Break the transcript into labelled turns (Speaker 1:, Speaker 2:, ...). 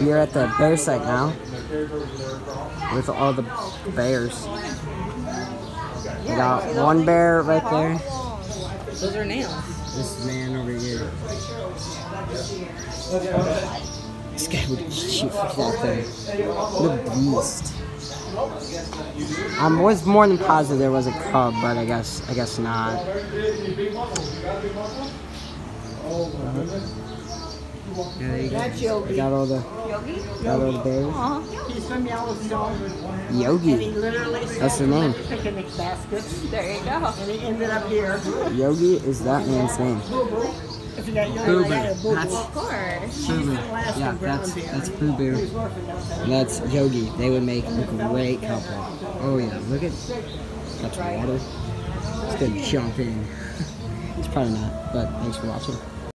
Speaker 1: We're at the bear site now with all the bears. We got one bear right there.
Speaker 2: Those are nails.
Speaker 1: This man over here. This guy would shoot for that thing. What a beast. I was more than positive there was a cub, but I guess I guess not. Yeah, there you go.
Speaker 3: That's Yogi.
Speaker 1: Got all the
Speaker 2: Yogi?
Speaker 1: got all the bears.
Speaker 3: He's from Yellowstone. And he
Speaker 1: Yogi.
Speaker 3: literally
Speaker 1: That's
Speaker 3: sat
Speaker 1: the
Speaker 3: in
Speaker 1: name.
Speaker 3: picnic baskets.
Speaker 2: There you go.
Speaker 3: And he ended up here.
Speaker 1: Yogi is that man's name.
Speaker 3: Boo Boo. If you got Yogi,
Speaker 1: Boo
Speaker 3: I
Speaker 1: Boo.
Speaker 3: Boo Boo.
Speaker 1: That's
Speaker 2: Of course.
Speaker 1: Boo Boo. Yeah, that's that's Boo Boo.
Speaker 3: He's working down there.
Speaker 1: And that's Yogi. They would make a great couple. Oh yeah, look at that's water. It's gonna jump in. it's probably not, but thanks for watching.